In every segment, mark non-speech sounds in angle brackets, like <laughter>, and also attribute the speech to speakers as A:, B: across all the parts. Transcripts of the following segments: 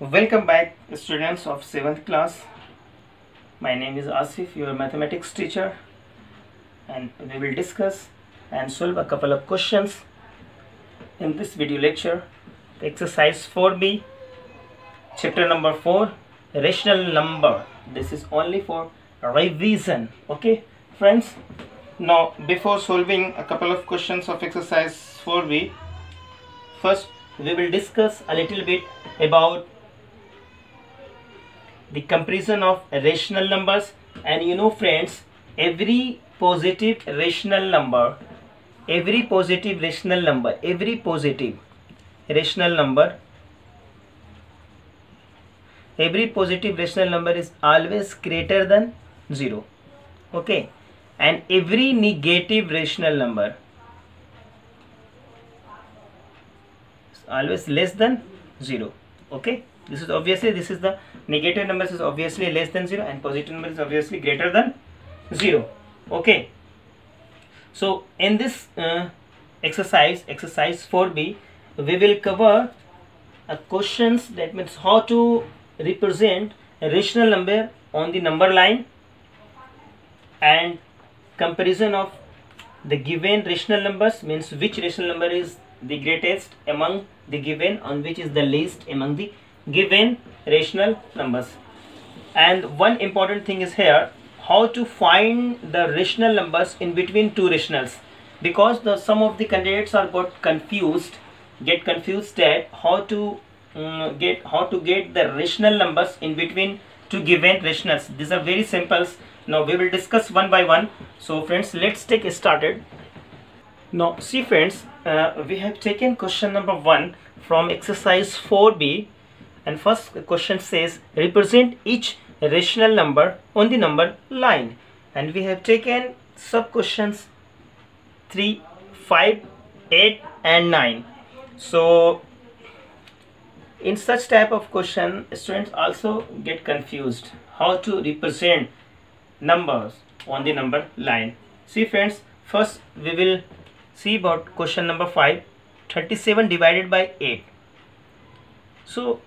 A: Welcome back students of 7th class. My name is Asif, your mathematics teacher and we will discuss and solve a couple of questions in this video lecture. Exercise 4b, chapter number 4, rational number. This is only for revision. Okay friends, now before solving a couple of questions of exercise 4b, first we will discuss a little bit about the comparison of rational numbers and you know friends every positive rational number every positive rational number every positive rational number every positive rational number is always greater than 0 okay? And every negative rational number is always less than 0 okay this is obviously this is the negative numbers is obviously less than 0 and positive number is obviously greater than 0 okay. So in this uh, exercise exercise 4b we will cover uh, questions that means how to represent a rational number on the number line and comparison of the given rational numbers means which rational number is the greatest among the given and which is the least among the given rational numbers. And one important thing is here how to find the rational numbers in between two rationals. Because the some of the candidates are got confused get confused that how to um, get how to get the rational numbers in between two given rationals. These are very simple. Now we will discuss one by one. So friends let's take started. Now see friends uh, we have taken question number one from exercise 4b and first question says represent each rational number on the number line. And we have taken sub questions 3 5 8 and 9 so in such type of question students also get confused how to represent numbers on the number line. See friends first we will see about question number 5 37 divided by 8 so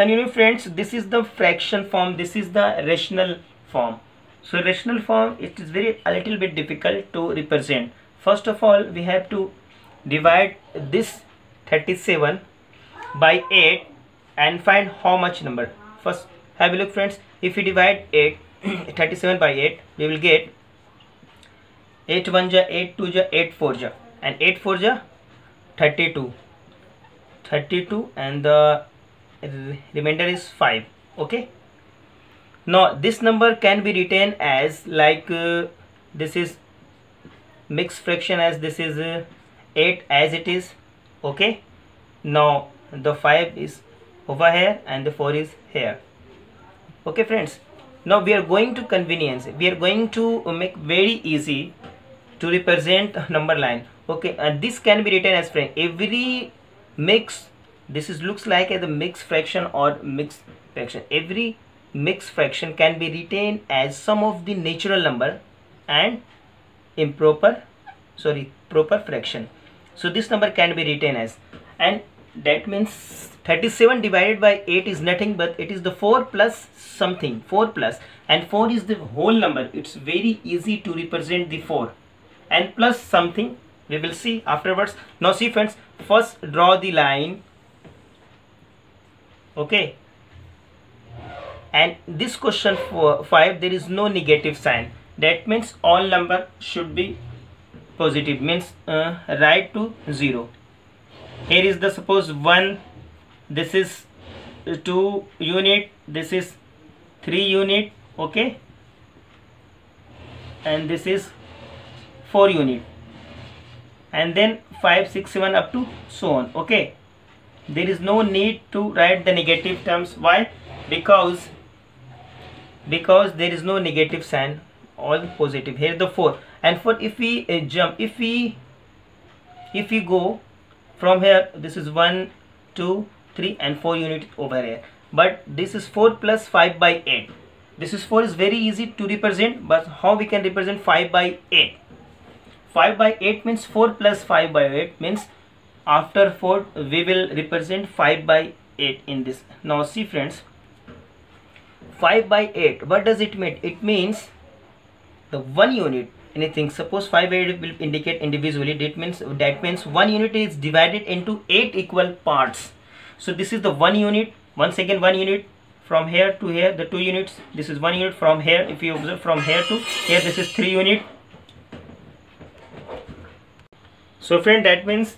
A: and you know friends this is the fraction form this is the rational form. So rational form it is very a little bit difficult to represent. First of all we have to divide this 37 by 8 and find how much number. First have a look friends. If we divide 8 <clears throat> 37 by 8 we will get 8 1 ja 8 2 ja 8 4 ja. And 8 4 ja 32 32 and the remainder is 5 okay? Now this number can be written as like uh, this is mixed fraction as this is uh, 8 as it is okay? Now the 5 is over here and the 4 is here okay friends? Now we are going to convenience. We are going to make very easy to represent number line okay? And this can be written as friend every mix this is looks like as a mixed fraction or mixed fraction. Every mixed fraction can be retained as sum of the natural number and improper sorry proper fraction. So this number can be written as and that means 37 divided by 8 is nothing but it is the 4 plus something 4 plus and 4 is the whole number. It's very easy to represent the 4 and plus something we will see afterwards. Now see friends first draw the line okay. And this question for 5 there is no negative sign. That means all number should be positive. Means uh, right to 0 here is the suppose 1 this is 2 unit this is 3 unit okay? And this is 4 unit. And then 5 6 7 up to so on okay there is no need to write the negative terms. Why? Because because there is no negative sign. All positive. Here the 4 and for if we uh, jump if we if we go from here this is 1 2 3 and 4 unit over here. But this is 4 plus 5 by 8 this is 4 is very easy to represent but how we can represent 5 by 8 5 by 8 means 4 plus 5 by 8 means after 4 we will represent 5 by 8 in this. Now see friends 5 by 8 what does it mean? It means the one unit anything suppose 5 by 8 will indicate individually that means that means one unit is divided into 8 equal parts. So this is the one unit once again one unit from here to here the two units this is one unit from here if you observe from here to here this is three unit. So friend that means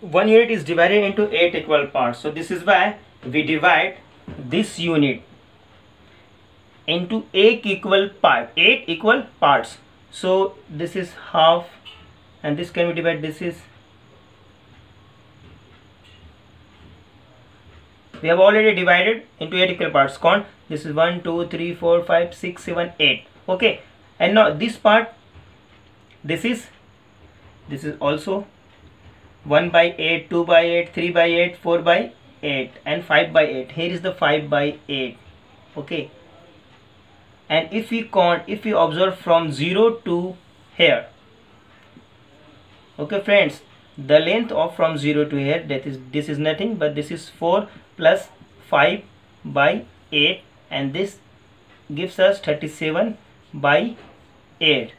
A: one unit is divided into eight equal parts. So this is why we divide this unit into eight equal part eight equal parts. So this is half and this can be divided this is we have already divided into eight equal parts. Count. This is one two three four five six seven eight. Okay. And now this part this is this is also 1 by 8 2 by 8 3 by 8 4 by 8 and 5 by 8 here is the 5 by 8 okay. And if we count if we observe from 0 to here. Okay friends. The length of from 0 to here that is this is nothing but this is 4 plus 5 by 8 and this gives us 37 by 8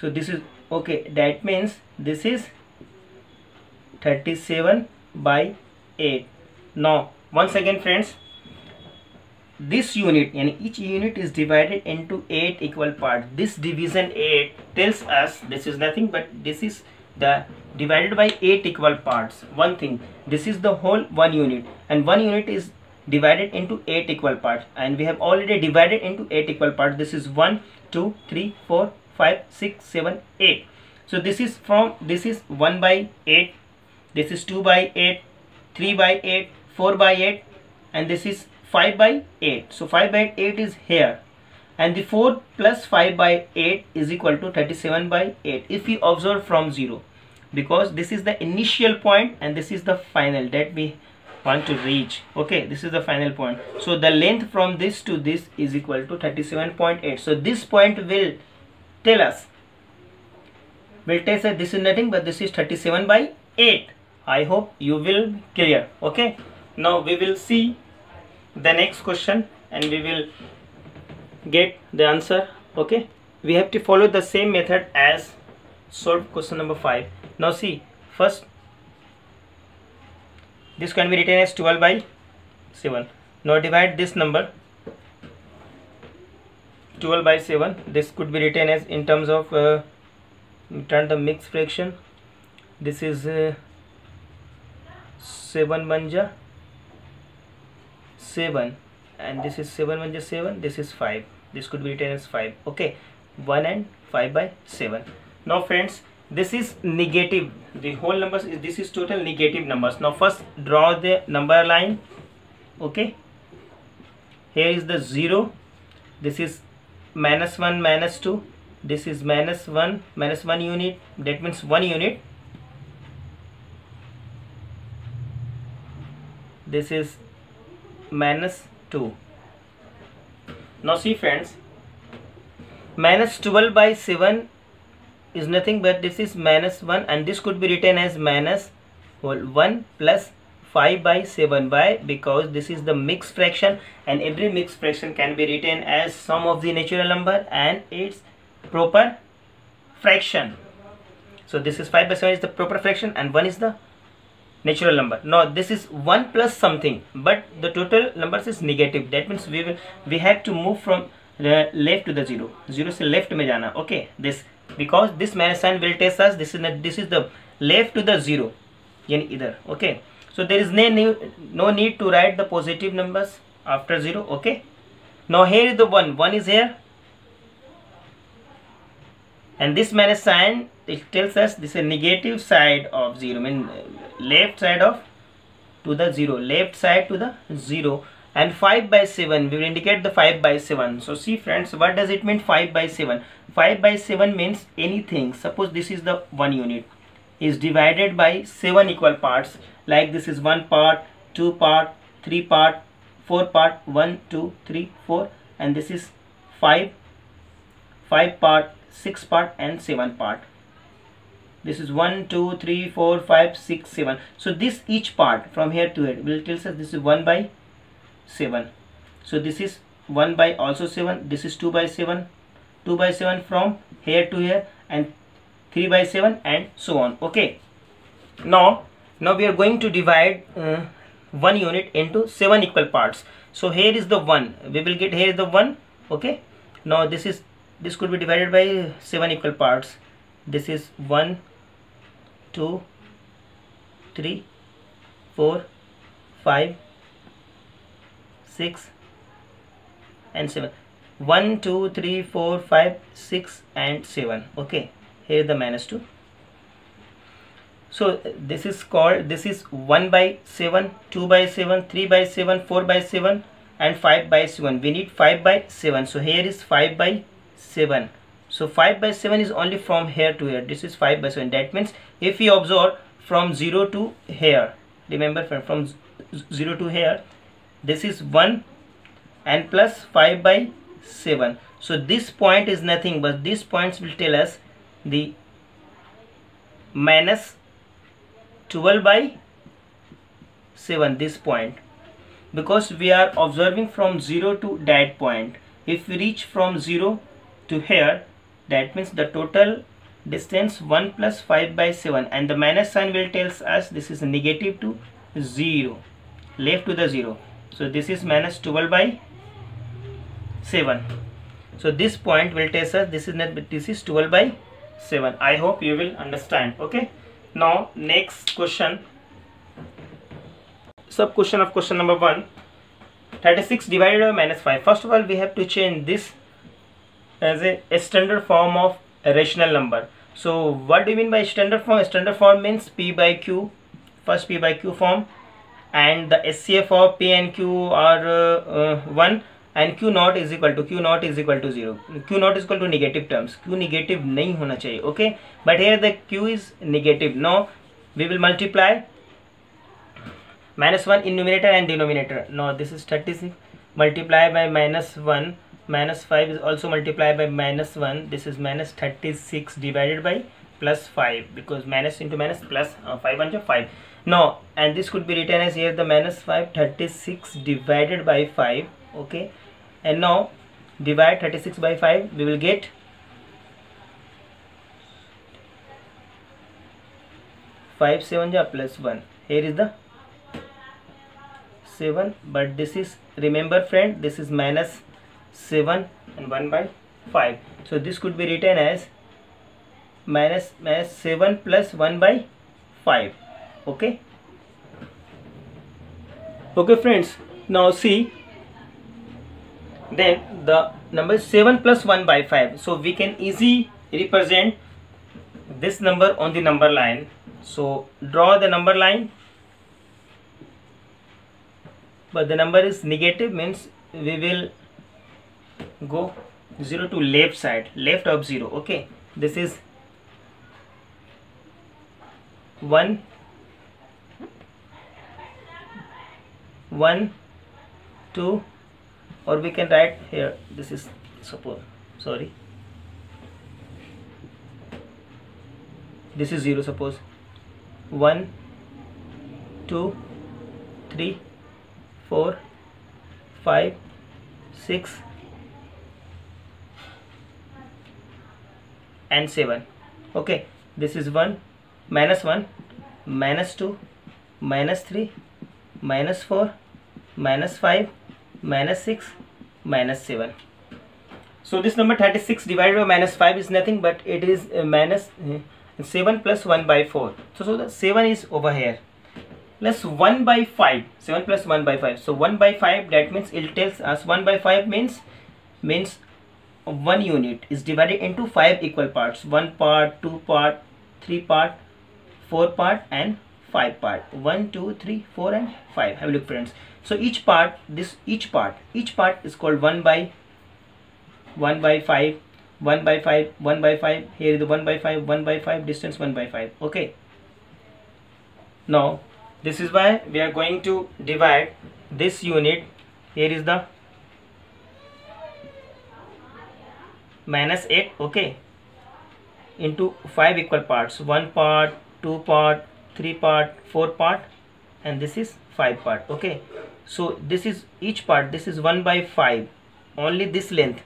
A: so this is okay that means this is 37 by 8 now once again friends this unit and each unit is divided into 8 equal parts. This division 8 tells us this is nothing but this is the divided by 8 equal parts. One thing this is the whole one unit and one unit is divided into 8 equal parts and we have already divided into 8 equal parts. This is 1 2 3 4 5 6 7 8 so this is from this is 1 by 8 this is 2 by 8 3 by 8 4 by 8 and this is 5 by 8 so 5 by 8 is here and the 4 plus 5 by 8 is equal to 37 by 8 if we observe from 0 because this is the initial point and this is the final. That we want to reach. Okay this is the final point. So the length from this to this is equal to 37.8 so this point will tell us will tell us this is nothing but this is 37 by 8 I hope you will clear okay? Now we will see the next question and we will get the answer okay? We have to follow the same method as solve question number 5 now see first this can be written as 12 by 7 now divide this number 12 by 7 this could be written as in terms of uh, turn the mixed fraction. This is uh, 7 manja 7 and this is 7 manja 7 this is 5 this could be written as 5 okay 1 and 5 by 7 now friends this is negative. The whole numbers is this is total negative numbers. Now first draw the number line. Okay here is the 0 this is minus 1 minus 2 this is minus 1 minus 1 unit. That means 1 unit this is minus 2 now see friends minus 12 by 7 is nothing but this is minus 1 and this could be written as minus well, 1 plus 5 by 7 by because this is the mixed fraction and every mixed fraction can be written as sum of the natural number and its proper fraction. So this is 5 by 7 is the proper fraction and 1 is the natural number now this is 1 plus something but the total numbers is negative that means we will we have to move from the left to the zero zero se left mein jana okay this because this minus sign will tell us this is the, this is the left to the zero yani either okay so there is no no need to write the positive numbers after zero okay now here is the one one is here and this minus sign it tells us this is a negative side of 0 I mean left side of to the 0 left side to the 0 and 5 by 7 we will indicate the 5 by 7 so see friends what does it mean 5 by 7 5 by 7 means anything. Suppose this is the one unit. Is divided by 7 equal parts. Like this is one part two part three part four part one two three four and this is five five part 6 part and 7 part this is 1 2 3 4 5 6 7 so this each part from here to here will tell us this is 1 by 7 so this is 1 by also 7 this is 2 by 7 2 by 7 from here to here and 3 by 7 and so on. Okay. Now now we are going to divide uh, one unit into seven equal parts. So here is the one. We will get here is the one. Okay. Now this is this could be divided by seven equal parts. This is one two three four five six and 7 1 2 3 4 5 6 and 7 okay here the minus 2 so this is called this is 1 by 7 2 by 7 3 by 7 4 by 7 and 5 by 7 we need 5 by 7 so here is 5 by 7 so 5 by 7 is only from here to here this is 5 by 7 that means if we observe from 0 to here remember from 0 to here this is 1 and plus 5 by 7 so this point is nothing but these points will tell us the minus 12 by 7 this point. Because we are observing from 0 to that point. If we reach from 0 to here that means the total distance 1 plus 5 by 7 and the minus sign will tells us this is negative to 0 left to the 0 so this is minus 12 by 7 so this point will tell us this is not this is 12 by 7 i hope you will understand. Okay? Now next question. Sub question of question number 1 36 divided by minus 5 first of all we have to change this as a standard form of rational number so what do mean by standard form standard form means p by q first p by q form and the S C F of p and q are one and q not is equal to q not is equal to zero q not is equal to negative terms q negative नहीं होना चाहिए okay but here the q is negative no we will multiply minus one in numerator and denominator no this is thirty six multiply by minus one minus 5 is also multiplied by minus 1 this is minus 36 divided by plus 5 because minus into minus plus uh, 5 and 5 now and this could be written as here the minus 5 36 divided by 5 okay? And now divide 36 by 5 we will get Five seven plus 1 here is the 7 but this is remember friend this is minus 7 and 1 by 5 so this could be written as minus minus 7 plus 1 by 5 okay? Okay friends. Now see then the number is 7 plus 1 by 5 so we can easily represent this number on the number line. So draw the number line. But the number is negative means we will go 0 to left side left of 0 okay? This is 1 1 2 or we can write here this is suppose sorry. This is 0 suppose. 1 2 3 4 5 6 and 7 okay this is 1 minus 1 minus 2 minus 3 minus 4 minus 5 minus 6 minus 7 so this number 36 divided by minus 5 is nothing but it is uh, minus, uh, 7 plus 1 by 4 so, so the 7 is over here. Plus 1 by 5 7 plus 1 by 5 so 1 by 5 that means it tells us 1 by 5 means means one unit is divided into five equal parts one part two part three part four part and 5 part. 1 2 3 4 and 5 have a look friends. So each part this each part each part is called 1 by 1 by 5 1 by 5 1 by 5 here is the 1 by 5 1 by 5 distance 1 by 5 okay. Now this is why we are going to divide this unit. Here is the minus 8 okay. Into five equal parts one part two part three part four part and this is five part okay. So this is each part this is 1 by 5 only this length.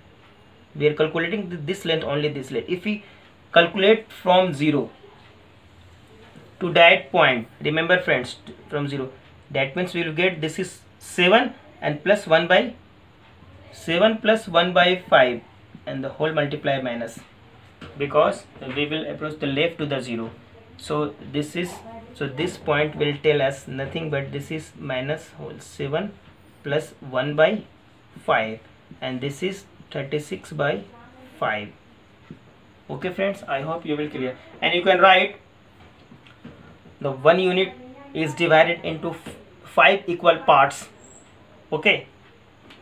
A: We are calculating this length only this length. If we calculate from 0 to that point remember friends from 0 that means we will get this is 7 and plus 1 by 7 plus 1 by 5 and the whole multiply minus because we will approach the left to the 0 so this is so this point will tell us nothing but this is minus whole 7 plus 1 by 5 and this is 36 by 5 okay friends i hope you will clear. And you can write the one unit is divided into five equal parts. Okay?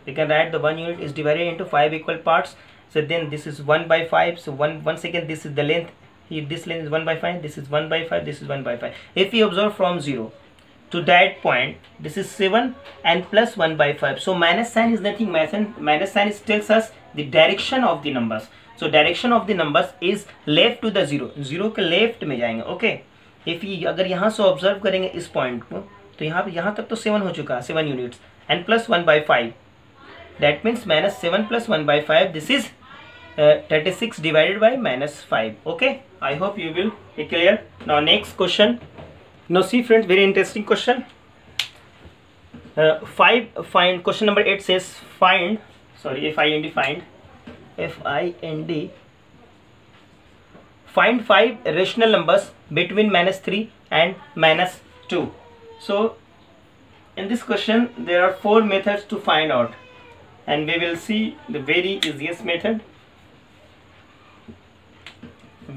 A: You can write the one unit is divided into five equal parts so then this is 1 by 5 so one once again this is the length here this length is 1 by 5 this is 1 by 5 this is 1 by 5 if we observe from 0 to that point this is 7 and plus 1 by 5 so minus sign is nothing minus sign is tells us the direction of the numbers so direction of the numbers is left to the 0 0 के left में जाएँगे okay if we अगर यहाँ से observe करेंगे इस point को तो यहाँ यहाँ तक तो 7 हो चुका है 7 units and plus 1 by 5 that means minus 7 plus 1 by 5 this is uh, 36 divided by minus 5 okay? I hope you will be clear. Now next question. Now see friends very interesting question. Uh, 5 find question number 8 says find sorry if i end find if i find five rational numbers between minus 3 and minus 2 so in this question there are four methods to find out. And we will see the very easiest method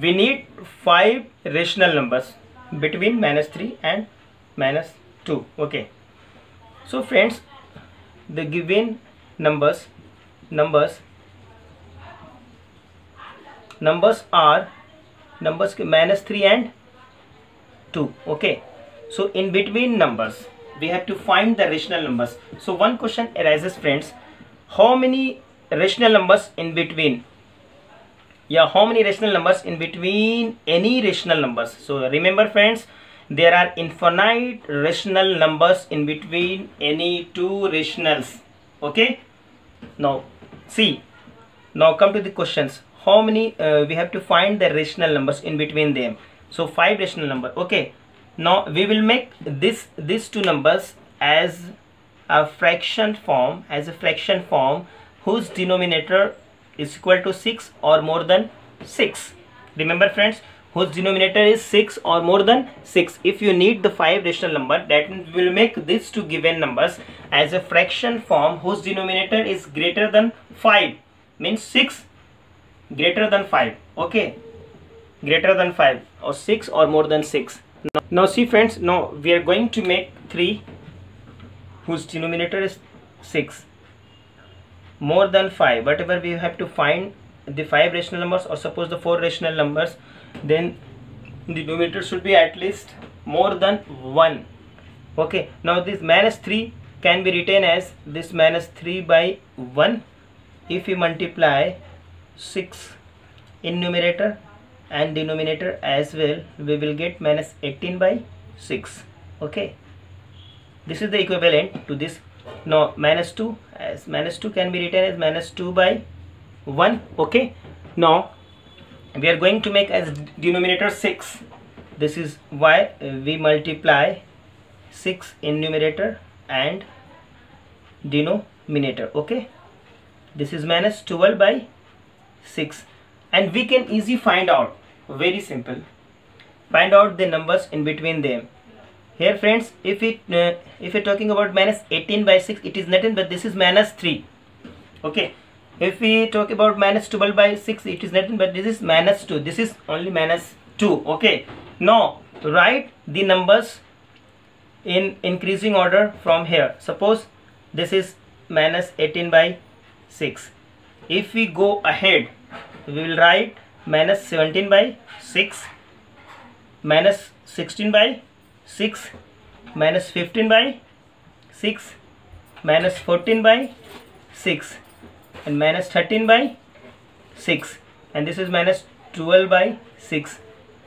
A: we need five rational numbers between minus 3 and minus 2 okay? So friends the given numbers numbers numbers are numbers minus 3 and 2 okay? So in between numbers we have to find the rational numbers. So one question arises friends. How many rational numbers in between yeah how many rational numbers in between any rational numbers? So remember friends there are infinite rational numbers in between any two rationals. Okay? Now see. Now come to the questions. How many uh, we have to find the rational numbers in between them? So five rational number. Okay. Now we will make this these two numbers as a fraction form as a fraction form whose denominator is equal to 6 or more than 6 remember friends whose denominator is 6 or more than 6 if you need the five rational number that will make these two given numbers as a fraction form whose denominator is greater than 5 means 6 greater than 5 okay? Greater than 5 or 6 or more than 6 now, now see friends now we are going to make 3 whose denominator is 6 more than 5 whatever we have to find the 5 rational numbers or suppose the 4 rational numbers then the denominator should be at least more than 1 okay. Now this minus 3 can be written as this minus 3 by 1 if we multiply 6 in numerator and denominator as well we will get minus 18 by 6 okay. This is the equivalent to this now minus 2 as minus 2 can be written as minus 2 by 1 okay? Now we are going to make as denominator 6 this is why we multiply 6 in numerator and denominator okay? This is minus 12 by 6 and we can easily find out very simple find out the numbers in between them here friends if it uh, if you're talking about minus 18 by 6 it is nothing but this is minus 3 okay? If we talk about minus 12 by 6 it is nothing but this is minus 2 this is only minus 2 okay? Now write the numbers in increasing order from here. Suppose this is minus 18 by 6 if we go ahead we will write minus 17 by 6 minus 16 by 6 minus 15 by 6 minus 14 by 6 and minus 13 by 6 and this is minus 12 by 6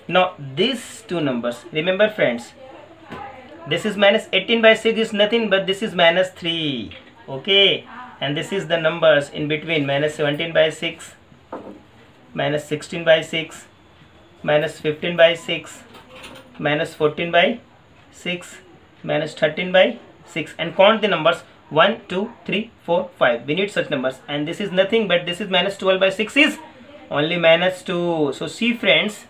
A: now these two numbers remember friends this is minus 18 by 6 is nothing but this is minus 3 okay? And this is the numbers in between minus 17 by 6 minus 16 by 6 minus 15 by 6 minus 14 by 6 minus 13 by 6 and count the numbers. 1 2 3 4 5 we need such numbers. And this is nothing but this is minus 12 by 6 is only minus 2 so see friends.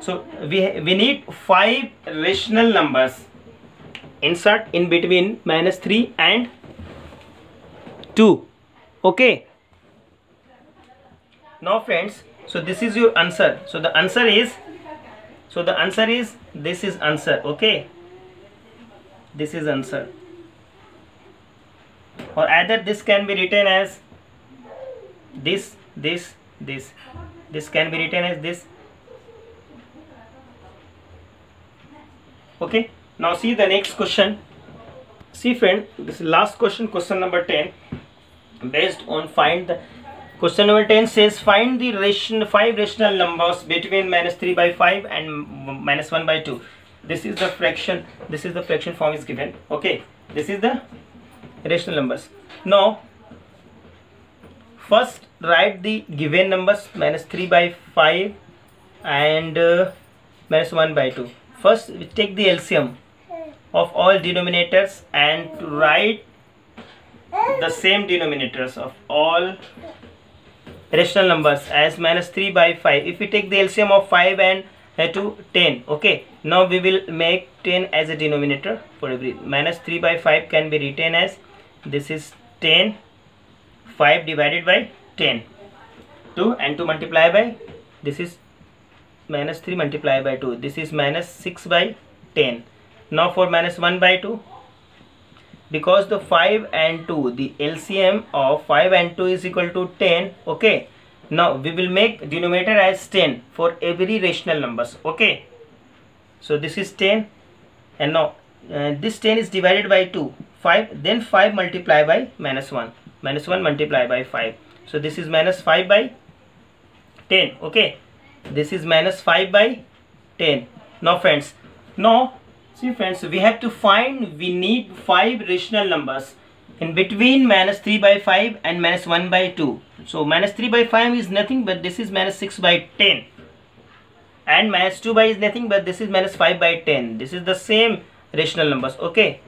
A: So we we need five rational numbers. Insert in between minus 3 and 2 okay. Now friends. So this is your answer. So the answer is so the answer is this is answer okay? This is answer. Or either this can be written as this this this. This can be written as this. Okay? Now see the next question. See friend this last question question number 10 based on find the question number 10 says find the ration five rational numbers between minus 3 by 5 and minus 1 by 2 this is the fraction this is the fraction form is given. Okay this is the rational numbers. Now first write the given numbers minus 3 by 5 and uh, minus 1 by 2 first we take the LCM of all denominators and write the same denominators of all rational numbers as minus 3 by 5 if we take the LCM of 5 and uh, to 10 okay? Now we will make 10 as a denominator for every minus 3 by 5 can be written as this is 10 5 divided by 10 2 and to multiply by this is minus 3 multiplied by 2 this is minus 6 by 10 now for minus 1 by 2 because the 5 and 2 the LCM of 5 and 2 is equal to 10 okay? Now we will make denominator as 10 for every rational numbers okay? So this is 10 and now uh, this 10 is divided by 2 5 then 5 multiply by minus 1 minus 1 multiply by 5 so this is minus 5 by 10 okay? This is minus 5 by 10 now friends now see friends we have to find we need five rational numbers. In between minus 3 by 5 and minus 1 by 2 so minus 3 by 5 is nothing but this is minus 6 by 10 and minus 2 by is nothing but this is minus 5 by 10 this is the same rational numbers. Okay?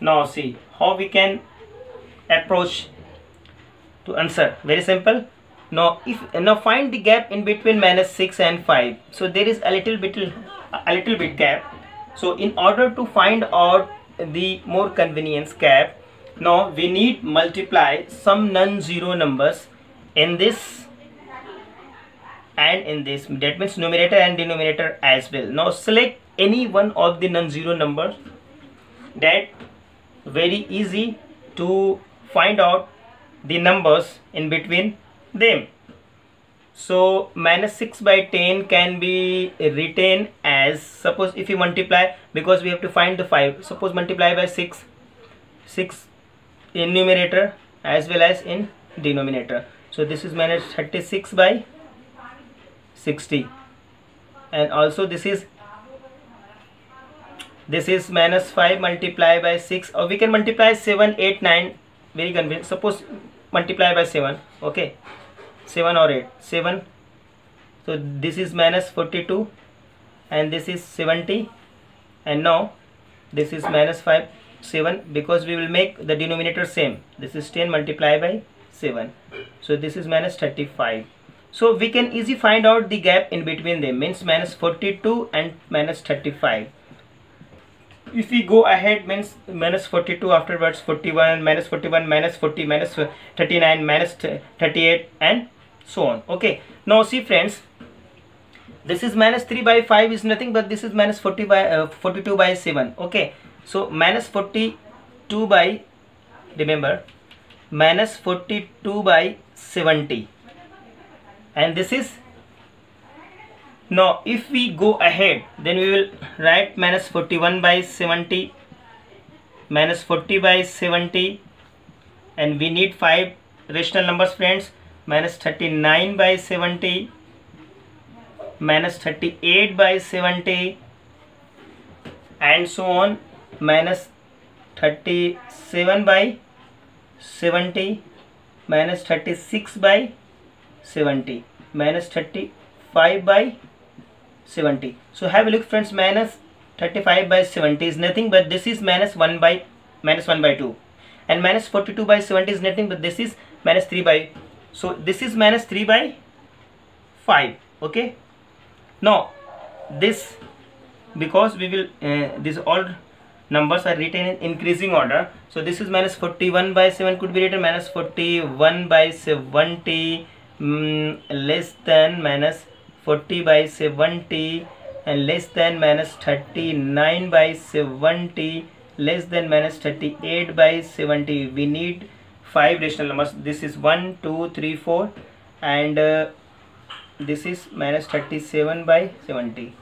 A: Now see how we can approach to answer. Very simple. Now if now find the gap in between minus 6 and 5 so there is a little bit a little bit gap so in order to find out the more convenience cap now we need multiply some non-zero numbers in this and in this. That means numerator and denominator as well. Now select any one of the non-zero numbers that very easy to find out the numbers in between them so minus 6 by 10 can be written as suppose if you multiply because we have to find the 5 suppose multiply by 6 6 in numerator as well as in denominator. So this is minus 36 by 60 and also this is this is minus 5 multiply by 6 or we can multiply 7 8 9 very convenient. Suppose multiply by 7 okay 7 or 8 7 so this is minus 42 and this is 70 and now this is minus 5 7 because we will make the denominator same. This is 10 multiplied by 7 so this is minus 35 so we can easily find out the gap in between them. Means minus 42 and minus 35 if we go ahead means minus 42 afterwards 41 minus 41 minus 40 minus 39 minus 38 and so on. Okay. Now see friends this is minus 3 by 5 is nothing but this is minus 40 by uh, 42 by 7 okay. So minus 42 by remember minus 42 by 70 and this is now if we go ahead then we will write minus 41 by 70 minus 40 by 70 and we need five rational numbers friends minus 39 by 70 minus 38 by 70 and so on minus 37 by 70 minus 36 by 70 minus 35 by 70 so have a look friends minus 35 by 70 is nothing but this is minus 1 by minus 1 by 2 and minus 42 by 70 is nothing but this is minus 3 by so this is minus 3 by 5 okay? Now this because we will uh, these all numbers are written in increasing order. So this is minus 41 by 7 could be written minus 41 by 70 mm, less than minus 40 by 70 and less than minus 39 by 70 less than minus 38 by 70 we need five rational numbers. This is 1 2 3 4 and uh, this is minus 37 by 70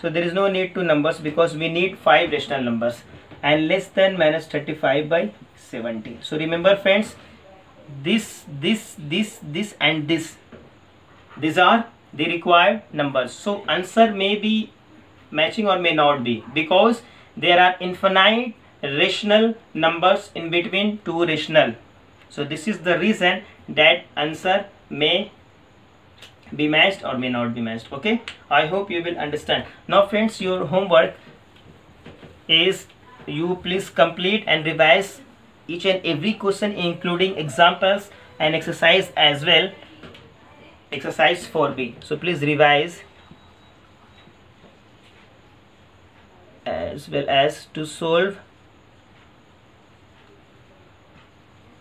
A: so there is no need to numbers because we need five rational numbers and less than minus 35 by 70 so remember friends this this this this and this these are the required numbers. So answer may be matching or may not be because there are infinite rational numbers in between two rational so this is the reason that answer may be matched or may not be matched okay? I hope you will understand. Now friends your homework is you please complete and revise each and every question including examples and exercise as well. Exercise 4b so please revise as well as to solve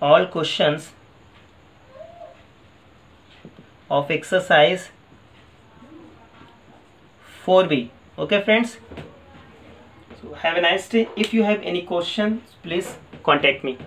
A: all questions of exercise 4b okay friends? So have a nice day. If you have any questions please contact me